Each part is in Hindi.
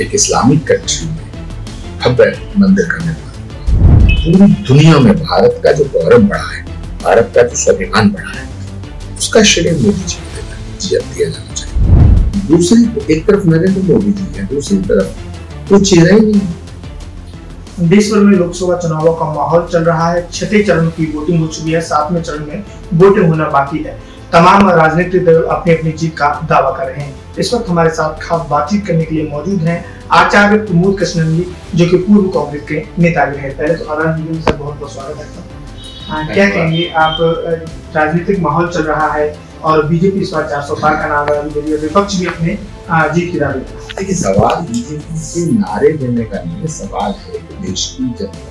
एक इस्लामिक कंट्री में भव्य मंदिर का निर्माण पूरी दुनिया में भारत का जो गौरव बढ़ा है, भारत का जो स्वाभिमान बढ़ा है, उसका श्रेय मोदी जी को दिया जाना चाहिए। दूसरी एक तरफ़ नरेंद्र मोदी जी है, दूसरी तरफ़ कोई चेहरा ही नहीं देश भर में लोकसभा चुनावों का माहौल चल रहा है, छठे चरण की वोटिंग हो चुकी है, सातवें चरण में वोटिंग होना बाकी है। तमाम राजनीतिक दल अपनी अपनी जीत का दावा कर रहे हैं। इस वक्त हमारे साथ खास बातचीत करने के लिए मौजूद हैं आचार्य प्रमोद कृष्णन जी जो कि पूर्व कांग्रेस के नेता भी हैं। पहले तो आनंद जी से बहुत बहुत स्वागत है। क्या कहेंगे आप राजनीतिक माहौल चल रहा है और बीजेपी इस बार चार सौ पार का नारा भी विपक्ष भी अपने जीत की दावी देखिए सवाल बीजेपी से नारे देने का नहीं सवाल है देश की जनता।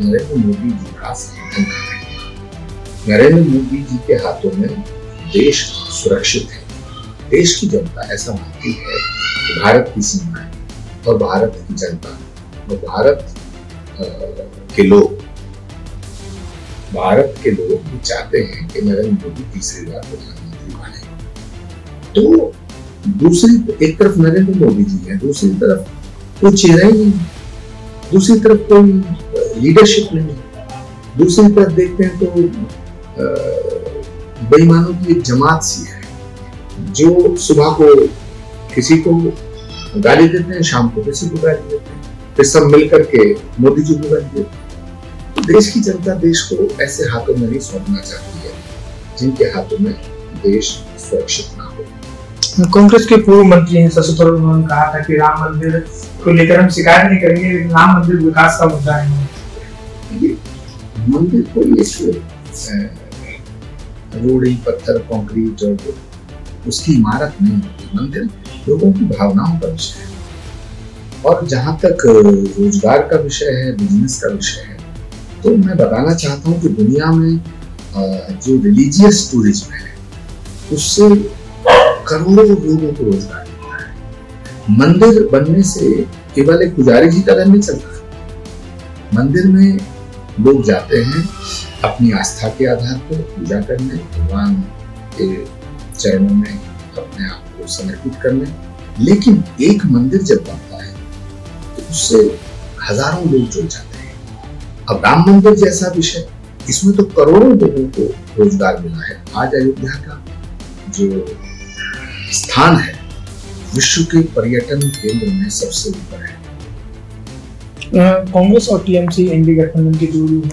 नरेंद्र मोदी जी का समर्थन कर रहे हैं। नरेंद्र मोदी जी के हाथों में देश सुरक्षित है। देश की जनता ऐसा मानती है कि भारत की सीमाएँ और भारत की जनता और भारत के लोग, भारत के लोग भी चाहते हैं कि नरेंद्र मोदी तीसरी बार प्रधानमंत्री बने। तो दूसरी एक तरफ़ नरेंद्र मोदी जी है, दूसरी तरफ़ कोई चेहरा ही नहीं दूसरी तरफ़ कोई लीडरशिप नहीं दूसरी तरफ़ देखते हैं तो बेईमानों की एक जमात सी है जो सुबह को किसी को गाली देते हैं शाम को किसी को गाली देते हैं फिर सब मिलकर के मोदी जी को गाली देते हैं। तो देश की जनता देश को ऐसे हाथों में नहीं सौंपना चाहती है जिनके हाथों में देश सुरक्षित ना हो। कांग्रेस के पूर्व मंत्री हैं शशि थरूर उन्होंने कहा था कि राम मंदिर को लेकर हम शिकायत नहीं करेंगे राम मंदिर विकास का मुद्दा है। मंदिर कोई एक रोड़ी, पत्थर, कंक्रीट और उसकी इमारत नहीं होती मंदिर लोगों की भावनाओं का विषय है। और जहाँ तक रोज़गार का विषय है बिज़नेस का विषय है तो मैं बताना चाहता हूँ कि दुनिया में जो रिलीजियस टूरिज़्म है, उससे करोड़ों लोगों को रोज़गार मिलता है। मंदिर बनने से केवल एक पुजारी जी का घर नहीं चलता। मंदिर में लोग जाते हैं अपनी आस्था के आधार पर पूजा करने, भगवान के चरणों में अपने आप को समर्पित करने। लेकिन एक मंदिर जब बनता है तो उससे हज़ारों लोग जुड़ जाते हैं। अब राम मंदिर जैसा विषय, इसमें तो करोड़ों लोगों को रोज़गार मिला है। आज अयोध्या का जो स्थान है, विश्व के पर्यटन केंद्र में सबसे ऊपर है। कांग्रेस और टीएमसी एनडी गठबंधन की दूरी में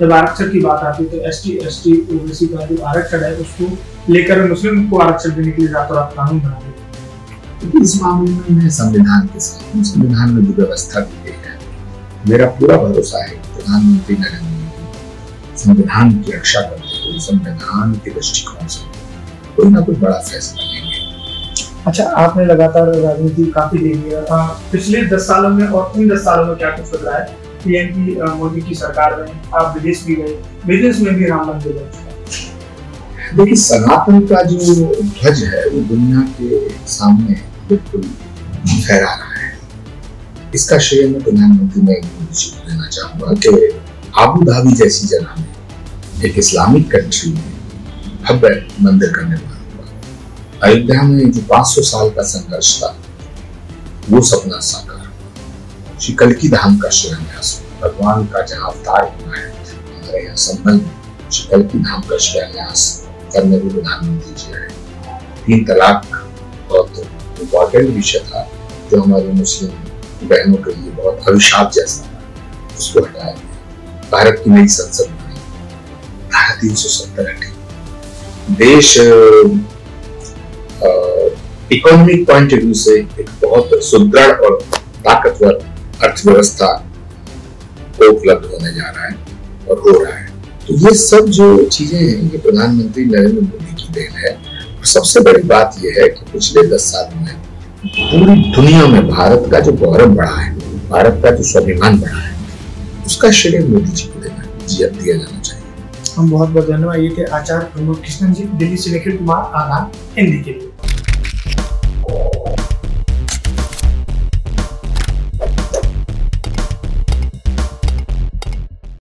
जब आरक्षण की बात आती है तो S T S T OBC का जो आरक्षण है, उसको लेकर मुस्लिम को आरक्षण देने के लिए रातों रात कानून बना दिया इस मामले में मैं संविधान के साथ हूँ, संविधान में जो व्यवस्था की गई है। मेरा पूरा भरोसा है प्रधानमंत्री नरेंद्र मोदी संविधान की रक्षा करते हुए संविधान के दृष्टिकोण से कोई ना कोई बड़ा फैसला लेंगे। अच्छा आपने लगातार राजनीति काफ़ी देखी है पिछले दस सालों में और इन दस सालों में क्या कुछ बदला है? पीएम की मोदी की सरकार में, आप विदेश भी गए, विदेश में भी राम मंदिर बन चुका देखिए, सनातन का जो ध्वज है, वो दुनिया के सामने बिल्कुल फहरा रहा है। इसका श्रेय मैं प्रधानमंत्री नरेंद्र मोदी जी को देना चाहूँगा कि आबू धाबी जैसी जगह में एक इस्लामिक कंट्री में हब मंदिर का निर्माण अयोध्या में जो 500 साल का संघर्ष था, वो सपना साकार श्री कलकी धाम का शिलान्यास, भगवान का जहाँ अवतार हुआ है, हमारे यहाँ संबल में श्री कलकी धाम का शिलान्यास करने को प्रधानमंत्री जी आए तीन तलाक बहुत इम्पोर्टेंट विषय था, जो हमारे मुस्लिम बहनों के लिए बहुत अभिशाप जैसा था। उसको हटाया गया। भारत की नई संसद बनी। धारा तीन सौ सत्तर हटी। देश इकोनॉमिक पॉइंट ऑफ़ व्यू से एक बहुत सुदृढ़ और ताकतवर अर्थव्यवस्था को उपलब्ध होने जा रहा है और हो रहा है। तो ये सब जो चीज़ें हैं, ये प्रधानमंत्री नरेंद्र मोदी की देन है। और सबसे बड़ी बात यह है कि पिछले दस साल में पूरी दुनिया में भारत का जो गौरव बढ़ा है, भारत का जो स्वाभिमान बढ़ा है, उसका श्रेय मोदी जी को देना दिया जाना चाहिए। हम बहुत बहुत धन्यवाद। ये थे आचार्य प्रमोद कृष्णन जी, दिल्ली से निखिल कुमार आधार हिंदी के लिए